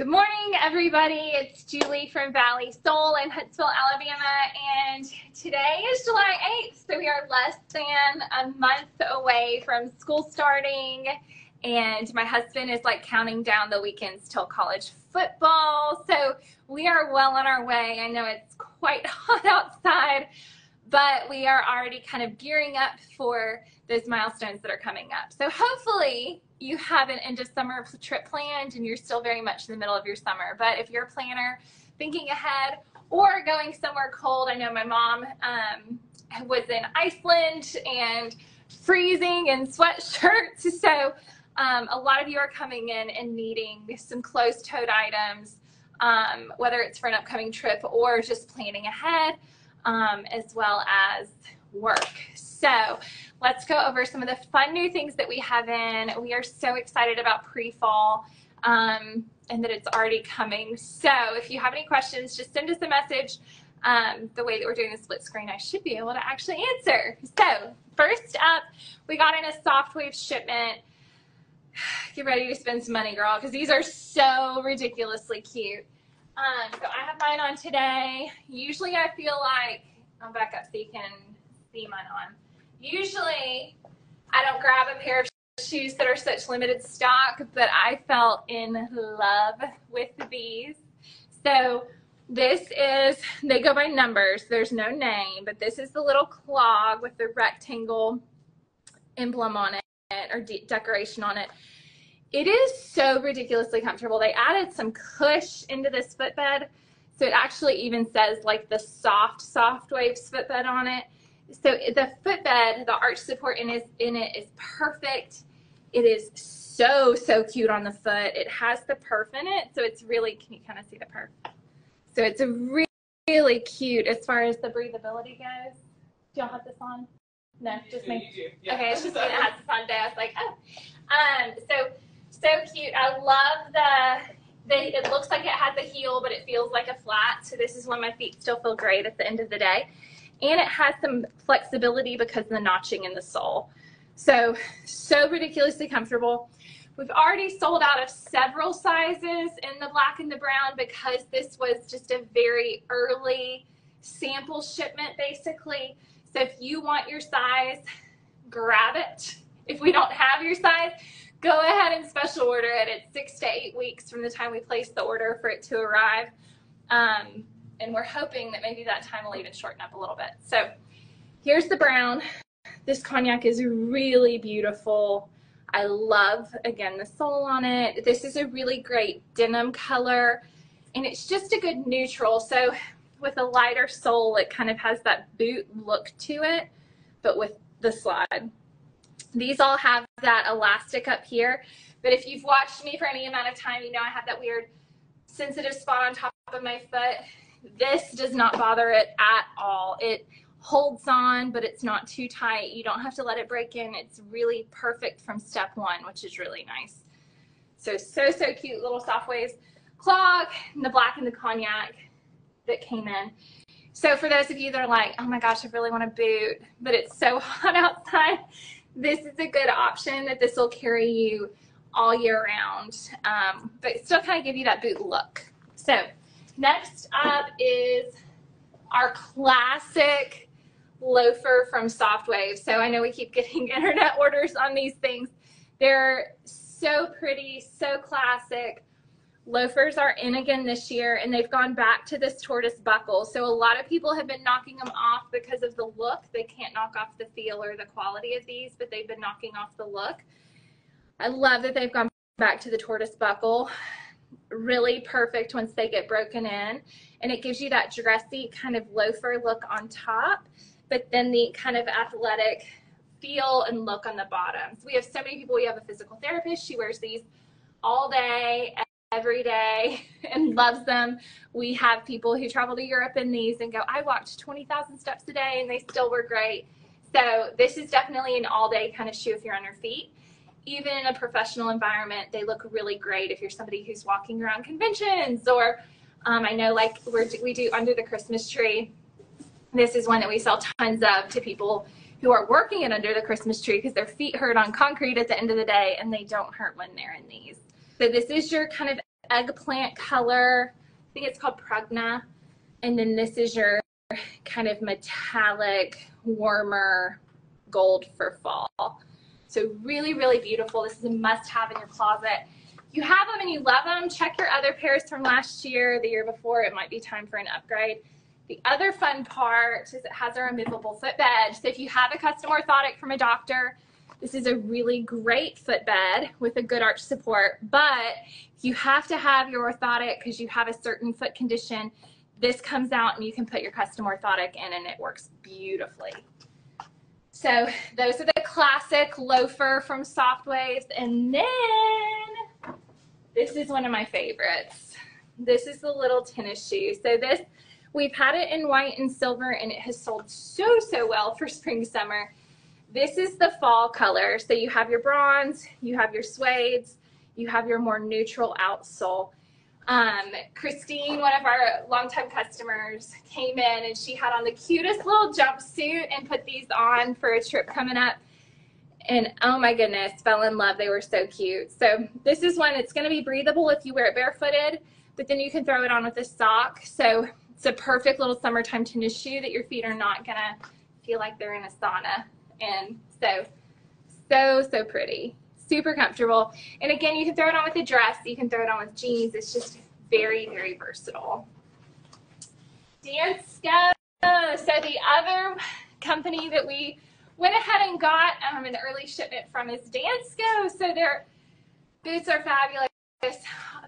Good morning, everybody. It's Julie from Valley Soul in Huntsville, Alabama, and today is July 8th, so we are less than a month away from school starting, and my husband is like counting down the weekends till college football, so we are well on our way. I know it's quite hot outside, but we are already kind of gearing up for those milestones that are coming up. So hopefully you have an end of summer trip planned and you're still very much in the middle of your summer. But if you're a planner thinking ahead or going somewhere cold, I know my mom um, was in Iceland and freezing in sweatshirts. So um, a lot of you are coming in and needing some closed-toed items, um, whether it's for an upcoming trip or just planning ahead, um, as well as work. So let's go over some of the fun new things that we have in. We are so excited about pre-fall um, and that it's already coming. So if you have any questions, just send us a message. Um, the way that we're doing the split screen, I should be able to actually answer. So first up, we got in a Softwave shipment. Get ready to spend some money, girl, because these are so ridiculously cute. Um, so I have mine on today. Usually I feel like, I'm back up so you can see mine on. Usually, I don't grab a pair of shoes that are such limited stock, but I felt in love with these. So this is, they go by numbers. There's no name, but this is the little clog with the rectangle emblem on it or de decoration on it. It is so ridiculously comfortable. They added some cush into this footbed. So it actually even says like the soft, soft Softwave footbed on it so the footbed, the arch support in, is, in it is perfect. It is so, so cute on the foot. It has the perf in it, so it's really, can you kind of see the perf? So it's really, really cute as far as the breathability goes. Do y'all have this on? No, just me. Yeah. Okay, it's just me that has this on day. I was like, oh. Um, so, so cute. I love the, the, it looks like it has a heel, but it feels like a flat. So this is when my feet still feel great at the end of the day and it has some flexibility because of the notching in the sole. So, so ridiculously comfortable. We've already sold out of several sizes in the black and the brown because this was just a very early sample shipment basically. So if you want your size, grab it. If we don't have your size, go ahead and special order it. It's six to eight weeks from the time we place the order for it to arrive. Um, and we're hoping that maybe that time will even shorten up a little bit. So here's the brown. This cognac is really beautiful. I love, again, the sole on it. This is a really great denim color, and it's just a good neutral. So with a lighter sole, it kind of has that boot look to it, but with the slide. These all have that elastic up here, but if you've watched me for any amount of time, you know I have that weird sensitive spot on top of my foot. This does not bother it at all. It holds on, but it's not too tight. You don't have to let it break in. It's really perfect from step one, which is really nice. So, so, so cute little Softwaves clog, and the black and the cognac that came in. So for those of you that are like, oh my gosh, I really want a boot, but it's so hot outside, this is a good option that this will carry you all year round, um, but still kind of give you that boot look. So Next up is our classic loafer from Softwave. So I know we keep getting internet orders on these things. They're so pretty, so classic. Loafers are in again this year and they've gone back to this tortoise buckle. So a lot of people have been knocking them off because of the look. They can't knock off the feel or the quality of these, but they've been knocking off the look. I love that they've gone back to the tortoise buckle really perfect once they get broken in. And it gives you that dressy kind of loafer look on top, but then the kind of athletic feel and look on the bottom. So we have so many people. We have a physical therapist. She wears these all day, every day, and loves them. We have people who travel to Europe in these and go, I walked 20,000 steps a day and they still were great. So this is definitely an all day kind of shoe if you're on your feet even in a professional environment, they look really great if you're somebody who's walking around conventions or um, I know like we're, we do under the Christmas tree. This is one that we sell tons of to people who are working it under the Christmas tree because their feet hurt on concrete at the end of the day and they don't hurt when they're in these. So this is your kind of eggplant color. I think it's called Pragna. And then this is your kind of metallic, warmer gold for fall. So really, really beautiful. This is a must have in your closet. You have them and you love them, check your other pairs from last year, the year before. It might be time for an upgrade. The other fun part is it has a removable footbed. So if you have a custom orthotic from a doctor, this is a really great footbed with a good arch support, but you have to have your orthotic because you have a certain foot condition. This comes out and you can put your custom orthotic in and it works beautifully. So those are the classic loafer from Softwaves. And then this is one of my favorites. This is the little tennis shoe. So this, we've had it in white and silver and it has sold so, so well for spring, summer. This is the fall color. So you have your bronze, you have your suedes, you have your more neutral outsole. Um, Christine, one of our longtime customers, came in and she had on the cutest little jumpsuit and put these on for a trip coming up. And oh my goodness, fell in love. They were so cute. So this is one, it's going to be breathable if you wear it barefooted, but then you can throw it on with a sock. So it's a perfect little summertime tennis shoe that your feet are not going to feel like they're in a sauna. And so, so, so pretty. Super comfortable. And again, you can throw it on with a dress. You can throw it on with jeans. It's just very, very versatile. Dansko. So the other company that we went ahead and got um, an early shipment from is Dansko. So their boots are fabulous.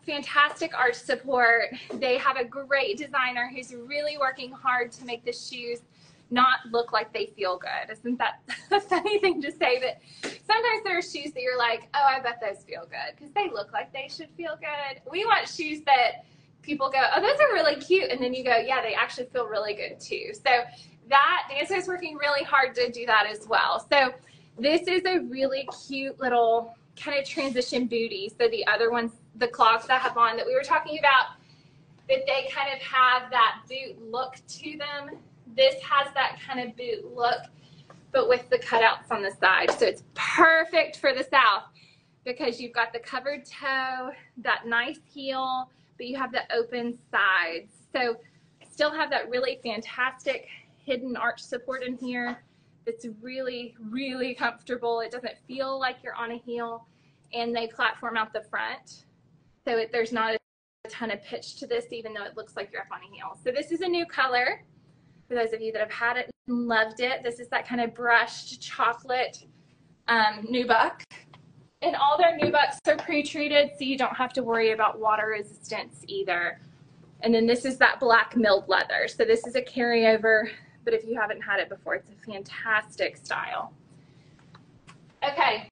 Fantastic arch support. They have a great designer who's really working hard to make the shoes not look like they feel good. Isn't that a funny thing to say? That sometimes there are shoes that you're like, oh, I bet those feel good because they look like they should feel good. We want shoes that people go, oh, those are really cute. And then you go, yeah, they actually feel really good too. So that, Dansko is working really hard to do that as well. So this is a really cute little kind of transition booty. So the other ones, the clogs I have on that we were talking about, that they kind of have that boot look to them this has that kind of boot look, but with the cutouts on the side. So it's perfect for the South because you've got the covered toe, that nice heel, but you have the open sides. So still have that really fantastic hidden arch support in here. It's really, really comfortable. It doesn't feel like you're on a heel and they platform out the front. So it, there's not a ton of pitch to this, even though it looks like you're up on a heel. So this is a new color for those of you that have had it and loved it. This is that kind of brushed chocolate um, nubuck. And all their nubucks are pre-treated, so you don't have to worry about water resistance either. And then this is that black milled leather. So this is a carryover, but if you haven't had it before, it's a fantastic style. Okay.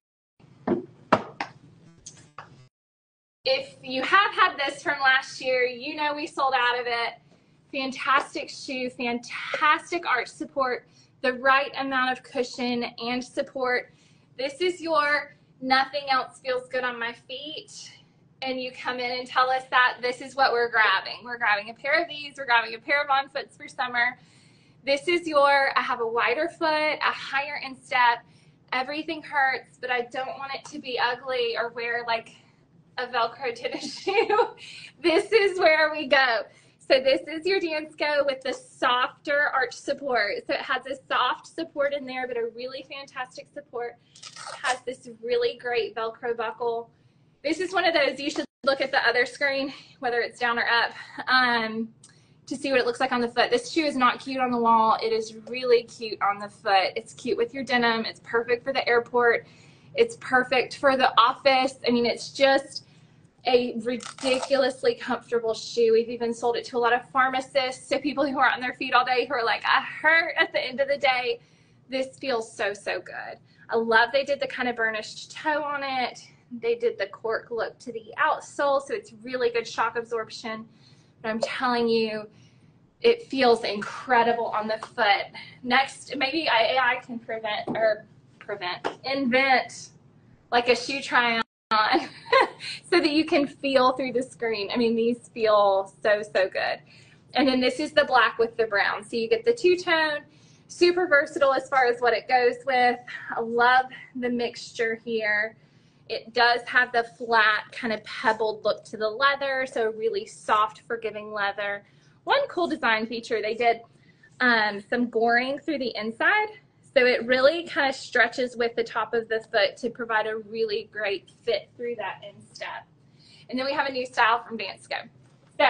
If you have had this from last year, you know we sold out of it fantastic shoe, fantastic arch support, the right amount of cushion and support. This is your nothing else feels good on my feet. And you come in and tell us that this is what we're grabbing. We're grabbing a pair of these, we're grabbing a pair of on foots for summer. This is your, I have a wider foot, a higher instep. Everything hurts, but I don't want it to be ugly or wear like a Velcro tennis shoe. this is where we go. So this is your Dansko with the softer arch support. So it has a soft support in there, but a really fantastic support. It has this really great Velcro buckle. This is one of those, you should look at the other screen, whether it's down or up, um, to see what it looks like on the foot. This shoe is not cute on the wall. It is really cute on the foot. It's cute with your denim. It's perfect for the airport. It's perfect for the office. I mean, it's just, a ridiculously comfortable shoe. We've even sold it to a lot of pharmacists, so people who are on their feet all day who are like, I hurt at the end of the day. This feels so, so good. I love they did the kind of burnished toe on it. They did the cork look to the outsole, so it's really good shock absorption. But I'm telling you, it feels incredible on the foot. Next, maybe AI can prevent or prevent, invent like a shoe try on so that you can feel through the screen. I mean, these feel so, so good. And then this is the black with the brown. So you get the two-tone, super versatile as far as what it goes with. I love the mixture here. It does have the flat kind of pebbled look to the leather, so really soft, forgiving leather. One cool design feature, they did um, some goring through the inside. So it really kind of stretches with the top of the foot to provide a really great fit through that instep. And then we have a new style from Dansko. So,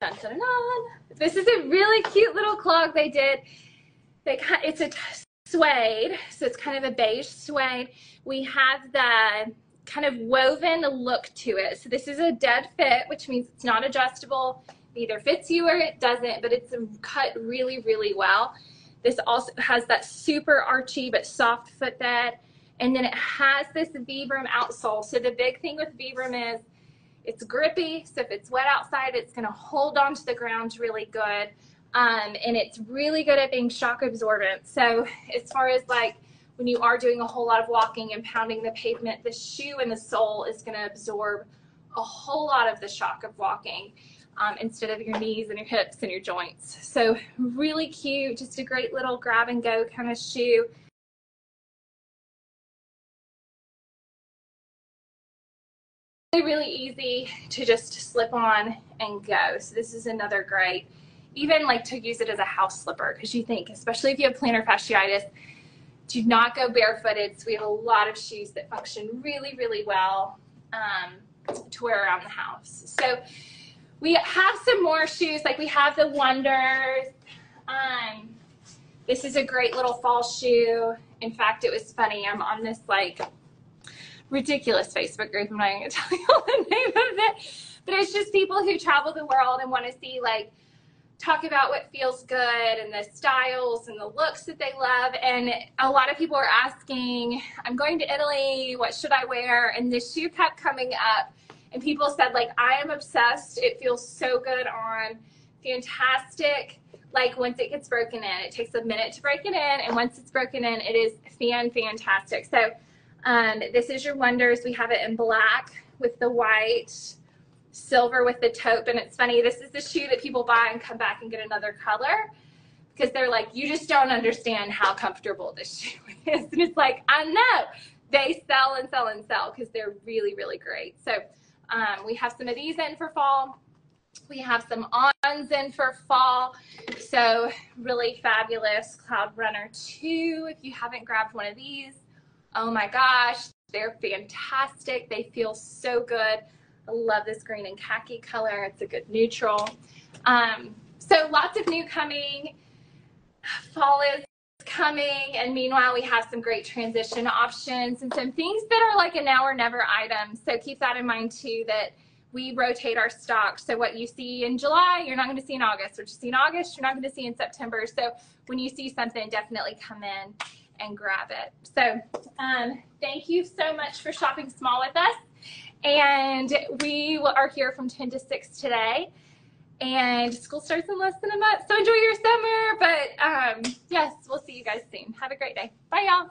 dun, dun, dun, this is a really cute little clog they did. They it's a suede, so it's kind of a beige suede. We have the kind of woven look to it. So this is a dead fit, which means it's not adjustable. It either fits you or it doesn't, but it's cut really, really well. This also has that super archy but soft footbed. And then it has this Vibram outsole. So the big thing with Vibram is it's grippy. So if it's wet outside, it's going to hold onto the ground really good. Um, and it's really good at being shock absorbent. So as far as like when you are doing a whole lot of walking and pounding the pavement, the shoe and the sole is going to absorb a whole lot of the shock of walking um, instead of your knees and your hips and your joints. So really cute, just a great little grab and go kind of shoe. really easy to just slip on and go. So this is another great, even like to use it as a house slipper because you think, especially if you have plantar fasciitis, do not go barefooted. So we have a lot of shoes that function really, really well um, to wear around the house. So we have some more shoes, like we have the Wonders. Um, this is a great little fall shoe. In fact, it was funny. I'm on this like ridiculous Facebook group. I'm not even gonna tell you the name of it, but it's just people who travel the world and want to see like talk about what feels good and the styles and the looks that they love. And a lot of people are asking, I'm going to Italy, what should I wear? And this shoe kept coming up and people said like, I am obsessed. It feels so good on, fantastic. Like once it gets broken in, it takes a minute to break it in. And once it's broken in, it is fan fantastic. So um, this is your Wonders. We have it in black with the white, silver with the taupe. And it's funny, this is the shoe that people buy and come back and get another color because they're like, you just don't understand how comfortable this shoe is. And it's like, I know. They sell and sell and sell because they're really, really great. So um, we have some of these in for fall. We have some ons in for fall. So really fabulous Cloud Runner 2. If you haven't grabbed one of these, Oh my gosh, they're fantastic. They feel so good. I love this green and khaki color. It's a good neutral. Um, so lots of new coming. Fall is coming and meanwhile we have some great transition options and some things that are like a now or never item. so keep that in mind too that we rotate our stock so what you see in july you're not going to see in august what you see in august you're not going to see in september so when you see something definitely come in and grab it. So um, thank you so much for shopping small with us. And we are here from 10 to 6 today. And school starts in less than a month. So enjoy your summer. But um, yes, we'll see you guys soon. Have a great day. Bye, y'all.